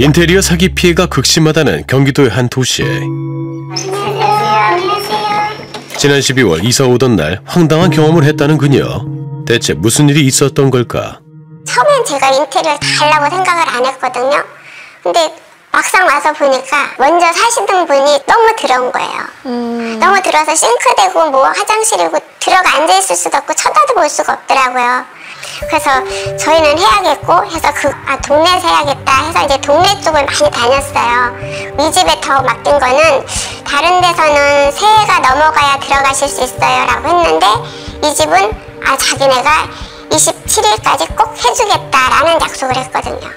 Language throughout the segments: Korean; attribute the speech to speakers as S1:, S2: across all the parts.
S1: 인테리어 사기 피해가 극심하다는 경기도의 한 도시에 지난 12월 이사 오던 날 황당한 경험을 했다는 그녀. 대체 무슨 일이 있었던 걸까?
S2: 처음엔 제가 인테리어를 다 하려고 생각을 안 했거든요. 근데 막상 와서 보니까 먼저 사시던 분이 너무 더러운 거예요. 너무 들어서 싱크대고 뭐 화장실이고 들어가 앉아있을 수도 없고 쳐다도 볼 수가 없더라고요. 그래서 저희는 해야겠고 해서 그, 아, 동네에서 해야겠다 해서 이제 동네 쪽을 많이 다녔어요. 이 집에 더 맡긴 거는 다른 데서는 새해가 넘어가야 들어가실 수 있어요 라고 했는데 이 집은 아, 자기네가 27일까지 꼭 해주겠다라는 약속을 했거든요.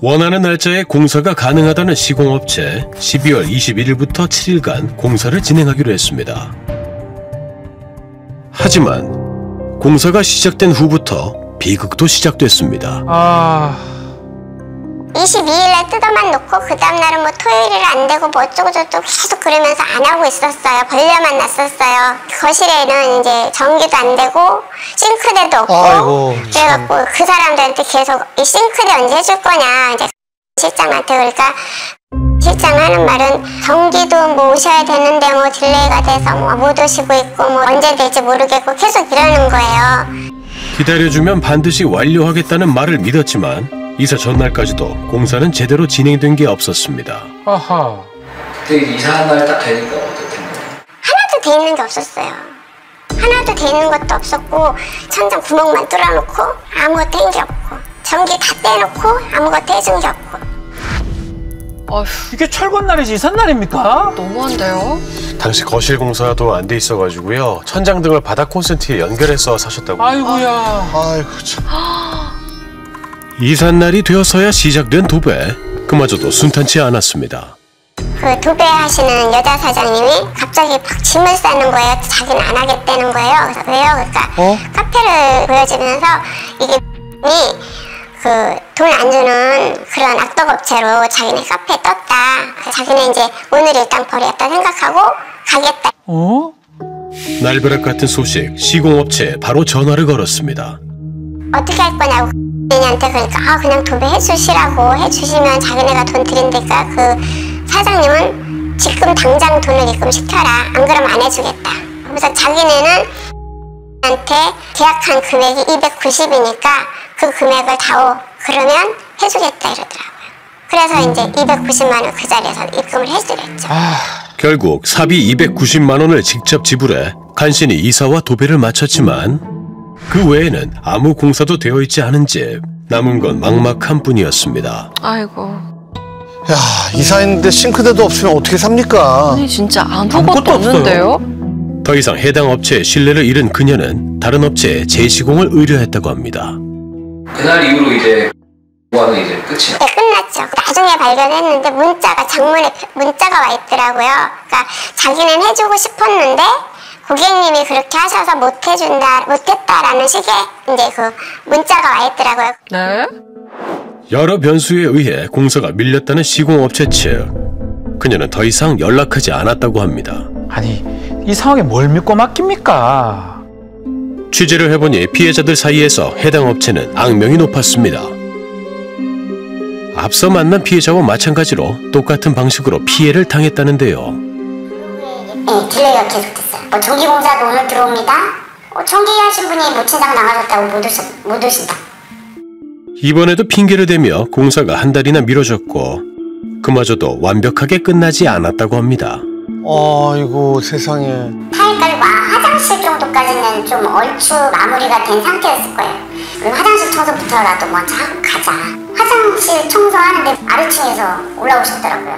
S1: 원하는 날짜에 공사가 가능하다는 시공업체 12월 21일부터 7일간 공사를 진행하기로 했습니다. 하지만 공사가 시작된 후부터 비극도 시작됐습니다.
S3: 아
S2: 22일날 뜯어만 놓고 그 다음날은 뭐 토요일이라 안 되고 뭐 어쩌고저쩌고 계속 그러면서 안 하고 있었어요. 벌려만 놨었어요. 거실에는 이제 전기도 안 되고 싱크대도 없고
S4: 아이고,
S2: 그래갖고 그 사람들한테 계속 이 싱크대 언제 해줄 거냐 이제 실장한테 그러니까 실장 하는 말은 전기도 뭐 오셔야 되는데 뭐 delay가 돼서 뭐 못 오시고 있고 뭐 언제 될지 모르겠고 계속 이러는 거예요.
S1: 기다려주면 반드시 완료하겠다는 말을 믿었지만 이사 전날까지도 공사는 제대로 진행된 게 없었습니다.
S3: 아하
S5: 그때 이사한 날 딱 되니까 어떻겠나요?
S2: 하나도 돼 있는 게 없었어요. 하나도 돼 있는 것도 없었고 천장 구멍만 뚫어놓고 아무것도 한 게 없고 전기 다 떼놓고 아무것도 해준 게 없고
S6: 어휴,
S3: 이게 철권 날이지 이삿 날입니까?
S6: 너무한데요?
S1: 당시 거실 공사도 안 돼 있어가지고요. 천장 등을 바닥 콘센트에 연결해서 사셨다고.
S3: 아이고야
S4: 아이고 참.
S1: 이삿 날이 되어서야 시작된 도배. 그마저도 순탄치 않았습니다.
S2: 그 도배하시는 여자 사장님이 갑자기 막 짐을 싸는 거예요. 자기는 안 하겠다는 거예요. 그래서 왜요? 그러니까
S4: 어?
S2: 카페를 보여주면서 이게 그 돈 안 주는 그런 악덕 업체로 자기네 카페에 떴다. 그래서 자기는 이제 오늘 일단 버리겠다 생각하고 가겠다.
S3: 어?
S1: 날벼락 같은 소식 시공업체에 바로 전화를 걸었습니다.
S2: 어떻게 할 거냐고 얘한테 그러니까 아 그냥 도배해 주시라고 해주시면 자기네가 돈 드린다니까 그 사장님은 지금 당장 돈을 입금 시켜라 안 그러면 안 해주겠다 그래서 자기네는 한테 계약한 금액이 290이니까 그 금액을 다오 그러면 해주겠다 이러더라고요 그래서 이제 290만 원 그 자리에서 입금을 해주랬죠
S1: 결국 사비 290만 원을 직접 지불해 간신히 이사와 도배를 마쳤지만 그 외에는 아무 공사도 되어 있지 않은 집 남은 건 막막한 뿐이었습니다.
S6: 아이고.
S4: 야 이사했는데 싱크대도 없으면 어떻게 삽니까?
S6: 아니, 진짜 아무것도,
S3: 아무것도 없어요.
S6: 없는데요?
S1: 더 이상 해당 업체의 신뢰를 잃은 그녀는 다른 업체에 재시공을 의뢰했다고 합니다.
S5: 그날 이후로 이제 공부하는 이제 끝이 나.
S2: 네, 끝났죠. 나중에 발견했는데 문자가 장문에 문자가 와 있더라고요. 그러니까 자기는 해주고 싶었는데 고객님이 그렇게 하셔서 못 해준다, 못했다라는 식의 이제 그 문자가 와 있더라고요.
S6: 네?
S1: 여러 변수에 의해 공사가 밀렸다는 시공업체 측. 그녀는 더 이상 연락하지 않았다고 합니다.
S3: 아니 이 상황에 뭘 믿고 맡깁니까?
S1: 취재를 해보니 피해자들 사이에서 해당 업체는 악명이 높았습니다. 앞서 만난 피해자와 마찬가지로 똑같은 방식으로 피해를 당했다는데요.
S2: 네, delay가 계속됐어요. 뭐 전기공사도 오늘 들어옵니다. 어, 전기하신 분이 모친상 나가셨다고 못, 오신, 못 오신다.
S1: 이번에도 핑계를 대며 공사가 한 달이나 미뤄졌고 그마저도 완벽하게 끝나지 않았다고 합니다.
S4: 아이고 세상에.
S2: 8일까지 와 화장실 정도까지는 좀 얼추 마무리가 된 상태였을 거예요. 그리고 화장실 청소부터라도 먼저 하고 가자. 화장실 청소하는데 아래층에서 올라오셨더라고요.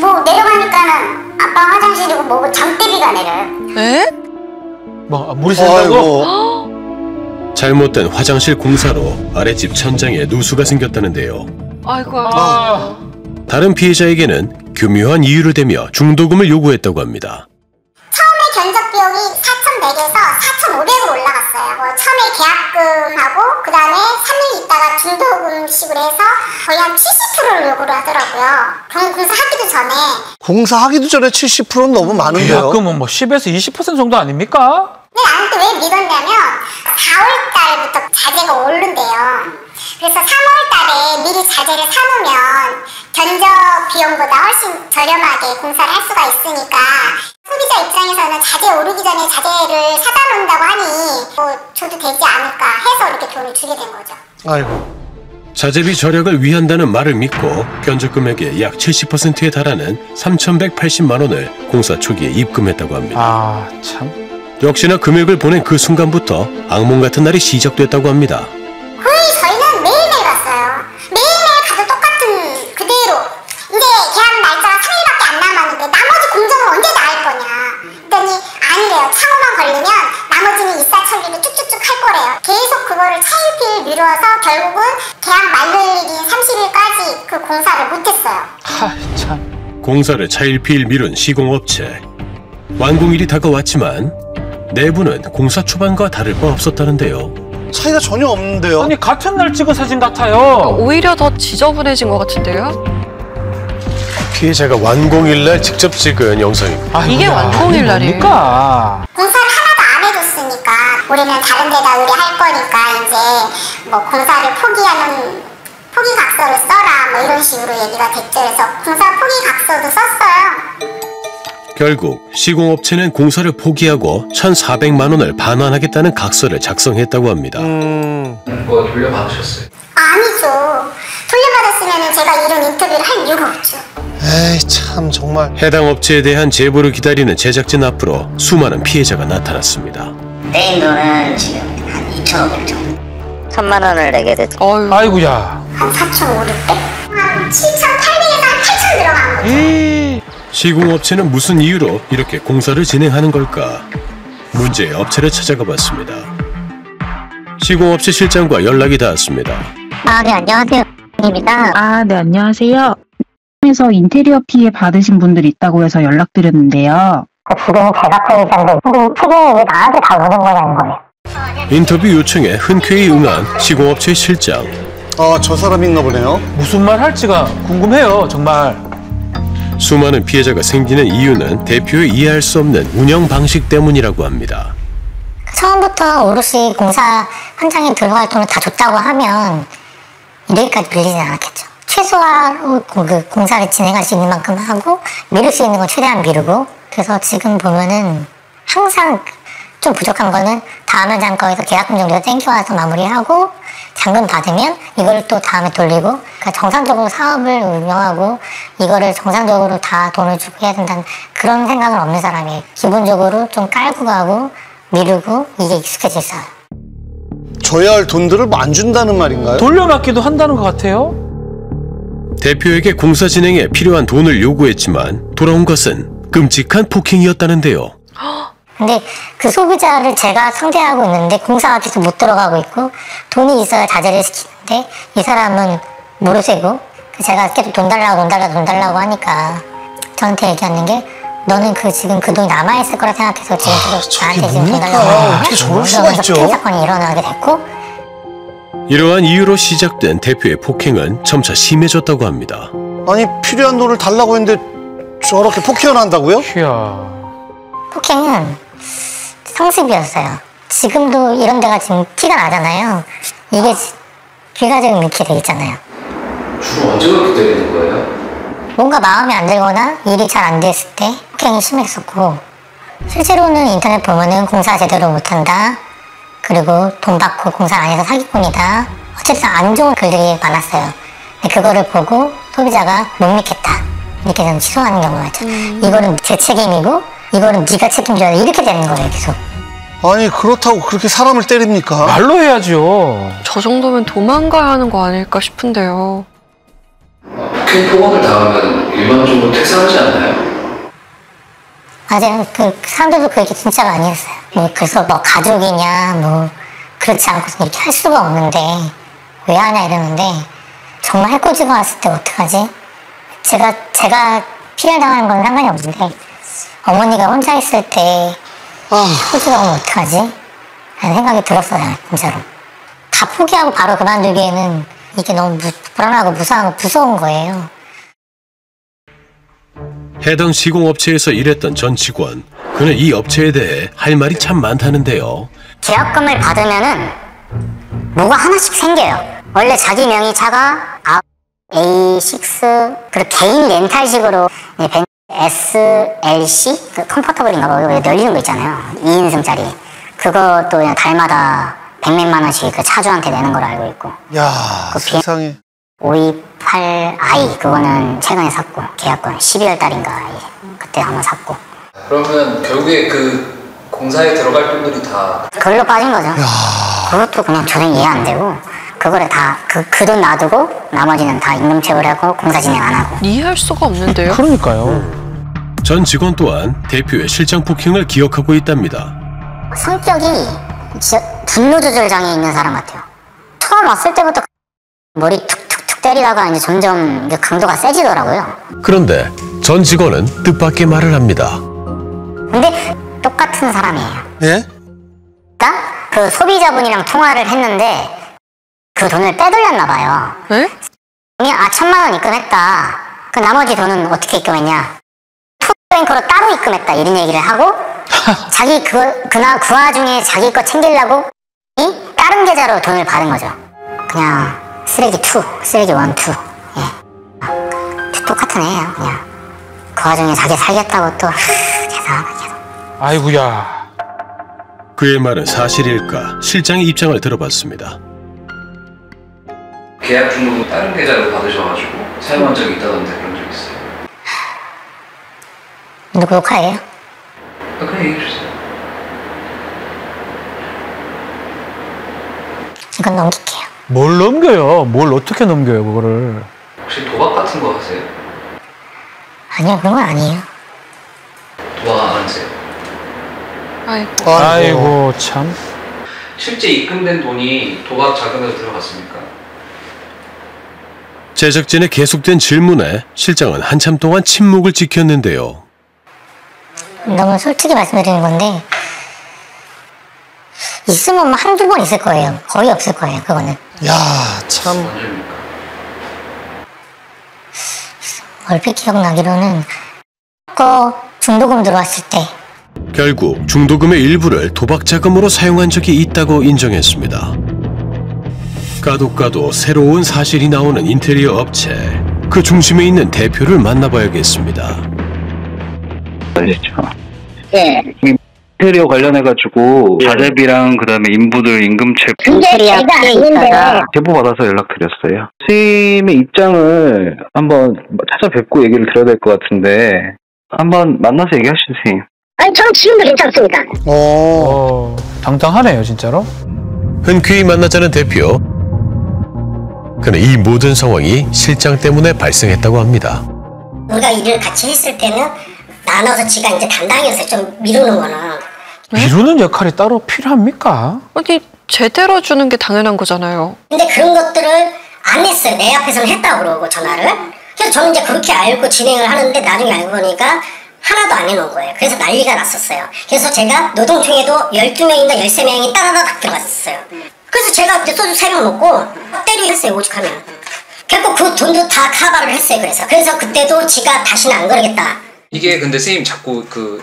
S2: 뭐 내려가니까는 아빠 화장실이고 뭐고 장대비가 내려요.
S6: 에?
S3: 뭐 물이 샌다고?
S4: 아이고.
S1: 잘못된 화장실 공사로 아랫집 천장에 누수가 생겼다는데요.
S6: 아이고.
S3: 아
S1: 다른 피해자에게는 교묘한 이유를 대며 중도금을 요구했다고 합니다.
S2: 처음에 견적 비용이 4,100에서 4,500으로 올라갔어요. 뭐 처음에 계약금하고 그 다음에 3일 있다가 중도금식으로 해서 거의 한 70%를 요구를 하더라고요. 경- 공사하기도 전에.
S4: 공사하기도 전에 70%는 너무 많은데요.
S3: 계약금은 뭐 10에서 20% 정도 아닙니까?
S2: 근데 나는 또 왜 믿었냐면 4월 달부터 자재가 오른대요.
S7: 그래서 3월 달에 미리 자재를 사놓으면 견적 비용보다 훨씬 저렴하게 공사를 할 수가 있으니까 소비자 입장에서는 자재 오르기 전에 자재를 사다 놓는다고 하니 뭐 줘도 되지 않을까 해서 이렇게 돈을 주게 된 거죠.
S4: 아이고.
S1: 자재비 절약을 위한다는 말을 믿고 견적 금액의 약 70%에 달하는 3,180만 원을 공사 초기에 입금했다고 합니다.
S3: 아, 참.
S1: 역시나 금액을 보낸 그 순간부터 악몽 같은 날이 시작됐다고 합니다.
S7: 거의 저희는 매일매일 갔어요. 매일매일 가도 똑같은 그대로. 이제 계약 날짜가 3일밖에 안 남았는데 나머지 공정은 언제 다 할 거냐. 그랬더니 아니래요. 차고만 걸리면 나머지는 이사천리로 쭉쭉쭉 할 거래요. 계속 그거를 차일피일 미루어서 결국은 계약 만료일인 30일까지 그 공사를 못했어요.
S3: 하, 참.
S1: 공사를 차일피일 미룬 시공업체. 완공일이 다가왔지만 내부는 공사 초반과 다를 바 없었다는데요.
S4: 차이가 전혀 없는데요.
S3: 아니, 같은 날 찍은 사진 같아요.
S6: 오히려 더 지저분해진 것 같은데요?
S1: 피해자가 완공일 날 직접 찍은 영상입니다.
S3: 아,
S6: 이게 완공일 날이에요.
S3: 뭡니까?
S7: 공사를 하나도 안 해줬으니까 우리는 다른 데다 의뢰할 거니까 이제 뭐 공사를 포기하는 포기 각서를 써라 뭐 이런 식으로 얘기가 됐죠. 그래서 공사 포기 각서도 썼어요.
S1: 결국 시공업체는 공사를 포기하고 1,400만 원을 반환하겠다는 각서를 작성했다고 합니다.
S4: 음.
S5: 뭐 돌려받으셨어요?
S7: 아니죠. 돌려받았으면 제가 이런 인터뷰를 할 이유가 없죠.
S4: 에이 참 정말.
S1: 해당 업체에 대한 제보를 기다리는 제작진 앞으로 수많은 피해자가 나타났습니다.
S8: 떼인 돈은 지금 한2,500 정도. 천만 원을 내게 됐죠.
S6: 어휴.
S3: 아이고야.
S7: 한 4,500대? 한 7,800에서 한 8,000 들어간 거죠.
S3: 이
S1: 시공업체는 무슨 이유로 이렇게 공사를 진행하는 걸까? 문제의 업체를 찾아가 봤습니다. 시공업체 실장과 연락이 닿았습니다.
S8: 아, 네, 안녕하세요. 입니다.
S9: 아, 네, 안녕하세요. 에서 인테리어 피해 받으신 분들 있다고 해서 연락드렸는데요.
S8: 지금 제가 편의장도 책임이 왜 나한테 다 오는 거냐는 거예요.
S1: 인터뷰 요청에 흔쾌히 응한 시공업체 실장.
S4: 아 저 사람인가 보네요.
S3: 무슨 말 할지가 궁금해요, 정말.
S1: 수많은 피해자가 생기는 이유는 대표의 이해할 수 없는 운영 방식 때문이라고 합니다.
S8: 처음부터 오롯이 공사 현장에 들어갈 돈을 다 줬다고 하면 이렇게까지 밀리진 않았겠죠. 최소화로 공- 그 공사를 진행할 수 있는 만큼 하고 미룰 수 있는 건 최대한 미루고 그래서 지금 보면은 항상 좀 부족한 거는 다음 현장 거에서 계약금 정도 땡겨와서 마무리하고 잔금 받으면 이걸 또 다음에 돌리고 그러니까 정상적으로 사업을 운영하고 이거를 정상적으로 다 돈을 주고 해야 된다는 그런 생각은 없는 사람이에요. 기본적으로 좀 깔고 가고 미루고 이게 익숙해져 있어요.
S4: 줘야 할 돈들을 안 준다는 말인가요?
S3: 돌려받기도 한다는 것 같아요.
S1: 대표에게 공사 진행에 필요한 돈을 요구했지만 돌아온 것은 끔찍한 폭행이었다는데요.
S8: 근데 그 소비자를 제가 상대하고 있는데 공사가 계속 못 들어가고 있고 돈이 있어야 자제를 시키는데 이 사람은 모르쇠고 제가 계속 돈 달라고 돈 달라고 돈 달라고 하니까 저한테 얘기하는 게 너는 그 지금 그 돈이 남아있을 거라 생각해서 지금 계속 나한테 지금 돈? 달라고?
S4: 어떻게 저럴 수가 있죠?
S8: 피해 사건이 일어나게 됐고
S1: 이러한 이유로 시작된 대표의 폭행은 점차 심해졌다고 합니다.
S4: 아니 필요한 돈을 달라고 했는데 저렇게 폭행을 한다고요?
S3: 휴야.
S8: 폭행은 성습이었어요. 지금도 이런 데가 지금 티가 나잖아요. 이게 귀가 지금 이렇게 돼 있잖아요.
S5: 주로 언제 그렇게 되는 거예요?
S8: 뭔가 마음에 안 들거나 일이 잘 안 됐을 때 폭행이 심했었고 실제로는 인터넷 보면은 공사 제대로 못한다 그리고 돈 받고 공사 안 해서 사기꾼이다 어쨌든 안 좋은 글들이 많았어요 근데 그거를 보고 소비자가 못 믿겠다 이렇게 좀 취소하는 경우가 많죠 이거는 제 책임이고 이거는 네가 책임져야 돼 이렇게 되는 거예요 계속
S4: 아니 그렇다고 그렇게 사람을 때립니까?
S3: 말로 해야죠.
S6: 저 정도면 도망가야 하는 거 아닐까 싶은데요.
S5: 폭행 폭언을 당하면 일반적으로 퇴사하지 않나요?
S8: 맞아요. 그 사람들도 그 얘기 진짜 많이 했어요. 뭐 그래서 뭐 가족이냐 뭐 그렇지 않고서 이렇게 할 수가 없는데 왜 하냐 이러는데 정말 해코지가 왔을 때 어떡하지? 제가 제가 피해를 당하는 건 상관이 없는데 어머니가 혼자 있을
S4: 때아
S8: 해코지가 오면 어떡하지? 라는 생각이 들었어요 진짜로. 다 포기하고 바로 그만두기에는 이게 너무 무, 불안하고 무서운 무서운 거예요.
S1: 해당 시공업체에서 일했던 전 직원. 그는 이 업체에 대해 할 말이 참 많다는데요.
S8: 계약금을 받으면은 뭐가 하나씩 생겨요.
S10: 원래 자기 명의 차가 아- A6 그리고 개인 렌탈식으로 벤- SLC 그 컴포터블인가 뭐 이거 열리는 거 있잖아요. 2인승짜리. 그것도 그냥 달마다 백몇만 원씩 그 차주한테 내는 걸로 알고 있고. 야그 비-
S4: 세상에.
S10: 528i 그거는 최근에 샀고 계약권 12월 달인가 그때 한번 샀고.
S5: 그러면 결국에 그 공사에 들어갈 돈들이 다
S10: 그걸로 빠진 거죠. 그것도 그냥 전혀 이해 안 되고 그거를 다그그 돈 놔두고 나머지는 다 임금 체불하고 공사 진행 안 하고.
S6: 이해할 수가 없는데요.
S3: 그러니까요.
S1: 전 직원 또한 대표의 실장 폭행을 기억하고 있답니다.
S10: 성격이 진짜 분노 조절 장애 있는 사람 같아요. 처음 왔을 때부터 머리 툭툭툭 때리다가 이제 점점 그 강도가 세지더라고요.
S1: 그런데 전 직원은 뜻밖의 말을 합니다.
S10: 근데 똑같은 사람이에요.
S4: 예?
S10: 그러니까 그 소비자분이랑 통화를 했는데 그 돈을 빼돌렸나 봐요.
S6: 네?
S10: 그냥 아 천만 원 입금했다. 그 나머지 돈은 어떻게 입금했냐? 투뱅크로 따로 입금했다 이런 얘기를 하고 자기 그 그나 그 와중에 자기 거 챙기려고 이 다른 계좌로 돈을 받은 거죠. 그냥 쓰레기 two, 쓰레기 one two. 예. 아, 똑같은 애예요. 그냥 그 와중에 자기 살겠다고 또 하, 죄송하다 계속.
S3: 아이고야.
S1: 그의 말은 사실일까 실장의 입장을 들어봤습니다.
S5: 계약 중도 다른 계좌로 받으셔가지고 사용한 적이 있다던데?
S10: 누구 욕하예요?
S5: 아, 그냥 얘기해 주세요.
S10: 이건 넘길게요.
S3: 뭘 넘겨요? 뭘 어떻게 넘겨요, 그거를.
S5: 혹시 도박 같은 거 하세요?
S10: 아니요 그런 건 아니에요.
S5: 도박 안 하세요?
S6: 아이고.
S3: 아이고, 참.
S5: 실제 입금된 돈이 도박 자금으로 들어갔습니까?
S1: 제작진의 계속된 질문에 실장은 한참 동안 침묵을 지켰는데요.
S10: 너무 솔직히 말씀드리는 건데 있으면 뭐 한두 번 있을 거예요. 거의 없을 거예요. 그거는
S4: 야참
S5: 언제입니까?
S10: 얼핏 기억나기로는 거 중도금 들어왔을 때
S1: 결국 중도금의 일부를 도박 자금으로 사용한 적이 있다고 인정했습니다. 까도 까도 새로운 사실이 나오는 인테리어 업체 그 중심에 있는 대표를 만나봐야겠습니다.
S11: 아시죠? 네. 인테리어 관련해가지고 자재비랑 그다음에 인부들 임금체
S10: 인테리어 피해 있어서
S11: 제보 받아서 연락드렸어요. 스님의 입장을 한번 찾아뵙고 얘기를 드려야 될 것 같은데 한번 만나서 얘기하시죠, 스님.
S10: 아니 저는 지금도 괜찮습니다.
S4: 어
S3: 어, 당당하네요, 진짜로.
S1: 흔쾌히 만나자는 대표. 그는 이 모든 상황이 실장 때문에 발생했다고 합니다.
S10: 우리가 일을 같이 했을 때는 나눠서 지가 이제 담당이었어요. 좀 미루는 거는.
S3: 미루는 역할이 따로 필요합니까?
S6: 아니, 제대로 주는 게 당연한 거잖아요.
S10: 근데 그런 것들을 안 했어요. 내 앞에서는 했다고 그러고 전화를. 그래서 저는 이제 그렇게 알고 진행을 하는데 나중에 알고 보니까 하나도 안 해놓은 거예요. 그래서 난리가 났었어요. 그래서 제가 노동총회도 12명인가 13명이 따다닥 들어갔었어요. 그래서 제가 이제 소주 3병 먹고 때리 했어요. 오죽하면. 결국 그 돈도 다 카바를 했어요. 그래서. 그래서 그때도 지가 다시는 안 그러겠다.
S5: 이게 근데 선생님 자꾸 그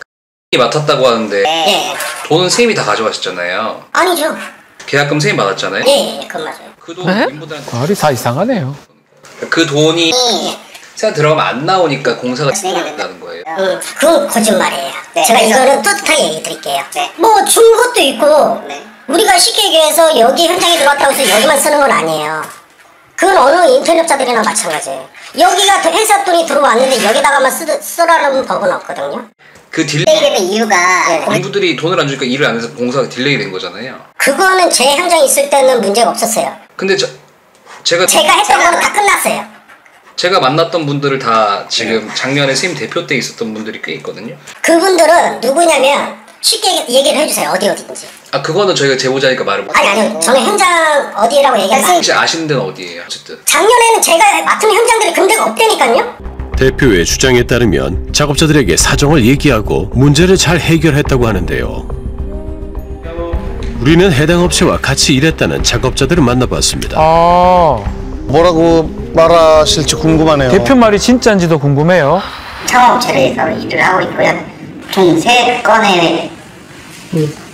S5: 맡았다고 하는데
S10: 예.
S5: 돈은 선생님이 다 가져가셨잖아요.
S10: 아니죠.
S5: 계약금 선생님 받았잖아요.
S10: 예, 예, 그건 맞아요.
S5: 그 돈
S6: 네?
S5: 인부들한테
S3: 말이 다 이상하네요.
S5: 그 돈이
S10: 예.
S5: 세상 들어가면 안 나오니까 공사가 진행된다는 거예요.
S10: 음, 그건 거짓말이에요. 제가 이거는 떳떳하게 얘기 드릴게요. 뭐준 것도 있고 우리가 쉽게 얘기해서 여기 현장에 들어왔다고 해서 여기만 쓰는 건 아니에요. 그건 어느 인테리어 업자들이나 마찬가지예요. 여기가 더 회사 돈이 들어왔는데 여기다가만 쓰, 쓰라는 법은 없거든요.
S5: 그 delay
S10: 이유가
S5: 인부들이 돈을 안 주니까 일을 안 해서 공사가 delay 된 거잖아요.
S10: 그거는 제 현장에 있을 때는 문제가 없었어요.
S5: 근데 저 제가
S10: 제가 했던 거는 다 끝났어요.
S5: 제가 만났던 분들을 다 지금 작년에 선생님 대표 때 있었던 분들이 꽤 있거든요.
S10: 그분들은 누구냐면 쉽게 얘기를 해주세요. 어디 어디인지.
S5: 아 그거는 저희가 제보자니까 말을 못.
S10: 아니 아니요. 저는 현장 어디라고 얘기하면 안
S5: 혹시 아시는 데는 어디예요? 어쨌든
S10: 작년에는 제가 맡은 현장들이 데가 없다니까요.
S1: 대표의 주장에 따르면 작업자들에게 사정을 얘기하고 문제를 잘 해결했다고 하는데요. 우리는 해당 업체와 같이 일했다는 작업자들을 만나봤습니다.
S3: 아,
S4: 뭐라고 말하실지 궁금하네요
S3: 대표 말이 진짜인지도 궁금해요.
S10: 창업체에서 일을 하고 있고요. 총 세 건의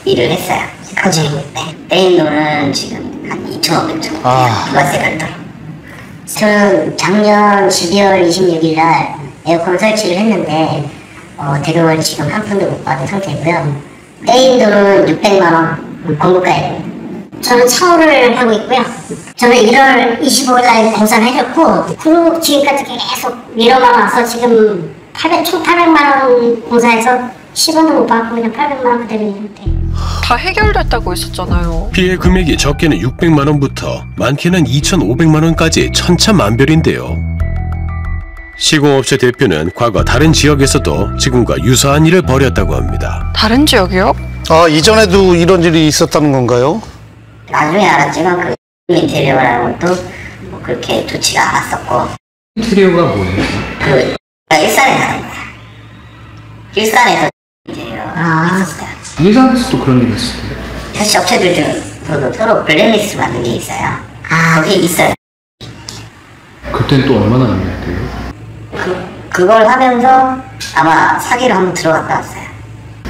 S10: 일을 했어요. 그치. 네. 메인 돈은 지금 한 2,500조.
S4: 아.
S10: 부가세 별도로. 저는 작년 12월 26일 날 에어컨 설치를 했는데 어, 대금을 지금 한 푼도 못 받은 상태고요. 떼인 돈은 600만 원 공급가에 저는 차오를 하고 있고요. 저는 1월 25일 날 공사를 해줬고 그리고 지금까지 계속 밀어만 와서 지금 800, 총 800만 원 공사해서 10원도 못 받고 그냥 800만 원 그대로 있는데
S6: 다 해결됐다고 했었잖아요.
S1: 피해 금액이 적게는 600만 원부터 많게는 2,500만 원까지 천차만별인데요. 시공업체 대표는 과거 다른 지역에서도 지금과 유사한 일을 벌였다고 합니다.
S6: 다른 지역이요?
S4: 아, 이전에도 이런 일이 있었다는 건가요?
S10: 나중에 알았지만 그 인테리어라는 것도 뭐 그렇게 좋지가 않았었고
S5: 인테리어가 뭐예요?
S10: 그 일산에 사는 거야. 일산에서 인테리어 있었어요.
S5: 예산에서도 그런 일이 있어요.
S10: 사실 업체들 중 서로 블랙리스트 만든 게 있어요. 아, 거기 있어요.
S5: 그땐 또 얼마나 남겼대요?
S10: 그, 그걸 하면서 아마 사기로 한번 들어갔다 왔어요.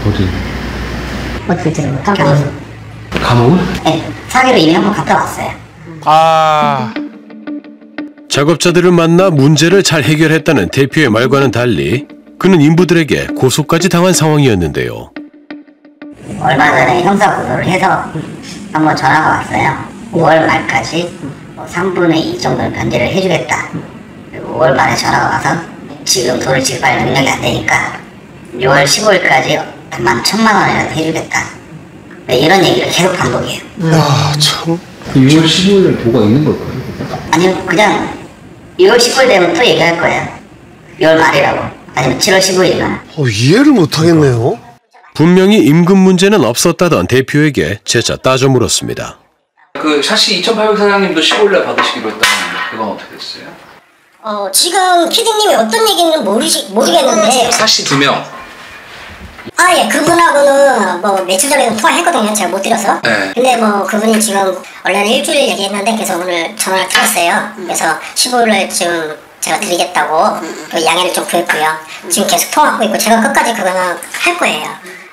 S5: 어디?
S10: 어떻게 들어갔다? 감옥.
S5: 감옥을?
S10: 네, 사기로 이미 한번 갔다 왔어요.
S4: 아.
S1: 작업자들을 만나 문제를 잘 해결했다는 대표의 말과는 달리 그는 인부들에게 고소까지 당한 상황이었는데요.
S10: 얼마 전에 형사 고소를 해서 한번 전화가 왔어요. 5월 말까지 뭐 3분의 2 정도는 변제를 해주겠다. 그리고 5월 말에 전화가 와서 지금 돈을 지급할 능력이 안 되니까 6월 15일까지 만 천만 원이라도 해주겠다. 네, 이런 얘기를 계속 반복해요.
S4: 야, 참.
S5: 그 6월 15일 보가 있는 걸까요?
S10: 아니면 그냥 6월 19일 되면 또 얘기할 거예요. 6월 말이라고. 아니면 7월 15일이나.
S4: 어, 이해를 못 하겠네요.
S1: 분명히 임금 문제는 없었다던 대표에게 재차 따져 물었습니다.
S5: 그 샤시 2800 사장님도 15일날 받으시기로 했다는데 그건 어떻게 됐어요?
S10: 어, 지금 피디님이 어떤 얘기는 모르시, 모르겠는데.
S5: 샤시 두 명.
S10: 아, 예, 그분하고는 뭐 며칠 전에 통화했거든요. 제가 못 드려서.
S5: 네.
S10: 근데 뭐 그분이 지금 원래는 일주일 얘기했는데 그래서 오늘 전화를 드렸어요. 그래서 15일을 지금 제가 드리겠다고 그 양해를 좀 구했고요. 지금 계속 통화하고 있고 제가 끝까지 그거는 할 거예요.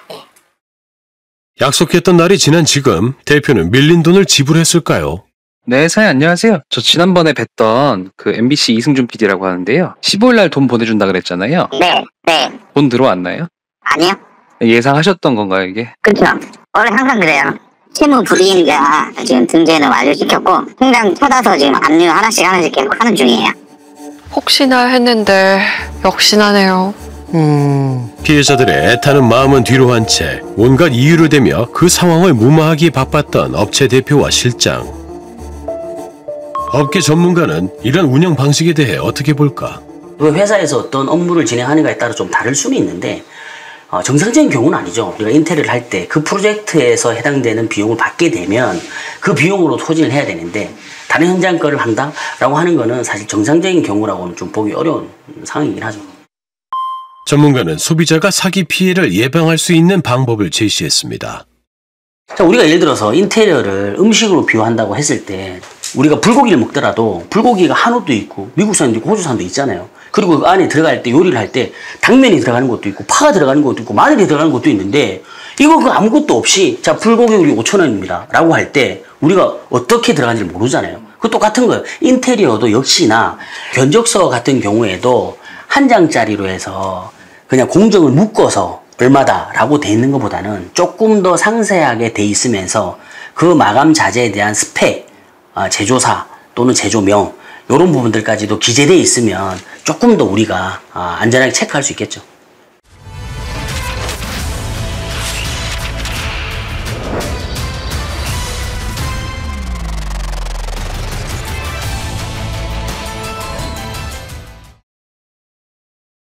S1: 약속했던 날이 지난 지금 대표는 밀린 돈을 지불했을까요?
S5: 네, 사장님 안녕하세요. 저 지난번에 뵀던 그 MBC 이승준 PD라고 하는데요. 15일 날 돈 보내준다 그랬잖아요.
S10: 네, 네.
S5: 돈 들어왔나요?
S10: 아니요.
S5: 예상하셨던 건가요, 이게?
S10: 그렇죠. 원래 항상 그래요. 채무 불이인가 지금 등재는 완료시켰고 통장 찾아서 지금 압류 하나씩 하나씩 계속 하는 중이에요.
S6: 혹시나 했는데 역시나네요.
S4: 음.
S1: 피해자들의 애타는 마음은 뒤로 한 채 온갖 이유를 대며 그 상황을 무마하기 바빴던 업체 대표와 실장. 업계 전문가는 이런 운영 방식에 대해 어떻게 볼까?
S12: 그 회사에서 어떤 업무를 진행하는가에 따라 좀 다를 수는 있는데 어, 정상적인 경우는 아니죠. 우리가 인테리어를 할 때 그 프로젝트에서 해당되는 비용을 받게 되면 그 비용으로 소진을 해야 되는데 다른 현장 거를 한다라고 하는 거는 사실 정상적인 경우라고는 좀 보기 어려운 상황이긴 하죠.
S1: 전문가는 소비자가 사기 피해를 예방할 수 있는 방법을 제시했습니다.
S12: 자, 우리가 예를 들어서 인테리어를 음식으로 비유한다고 했을 때 우리가 불고기를 먹더라도 불고기가 한우도 있고 미국산도 있고 호주산도 있잖아요. 그리고 그 안에 들어갈 때 요리를 할 때 당면이 들어가는 것도 있고 파가 들어가는 것도 있고 마늘이 들어가는 것도 있는데 이거 그 아무것도 없이 자 불고기 우리 5천 원입니다 라고 할 때 우리가 어떻게 들어가는지 모르잖아요. 그 똑같은 거예요. 인테리어도 역시나 견적서 같은 경우에도 한 장짜리로 해서 그냥 공정을 묶어서 얼마다라고 돼 있는 것보다는 조금 더 상세하게 돼 있으면서 그 마감 자재에 대한 스펙, 아, 제조사 또는 제조명 이런 부분들까지도 기재돼 있으면 조금 더 우리가 아, 안전하게 체크할 수 있겠죠.